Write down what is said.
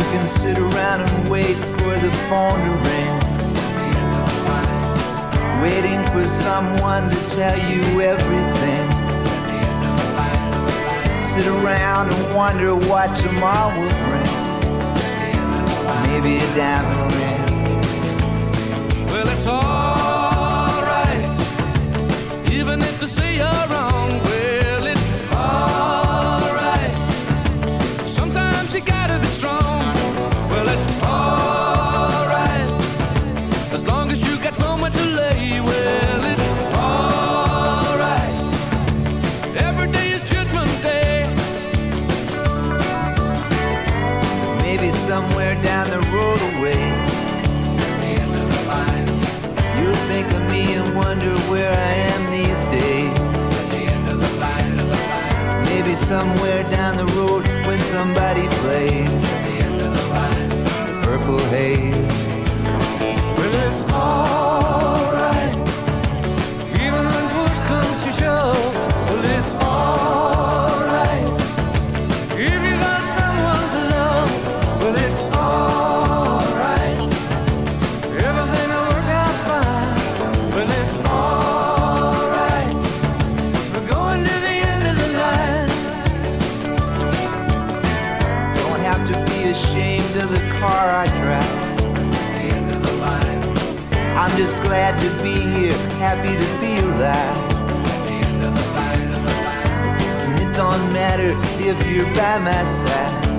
You can sit around and wait for the phone to ring. Waiting for someone to tell you everything. Sit around and wonder what tomorrow will bring. Maybe a diamond ring. Well, it's alright, somewhere down the road away. You'll think of me and wonder where I am these days. Maybe somewhere down the road when somebody plays the purple haze. I'm just glad to be here, happy to feel that. And it don't matter if you're by my side.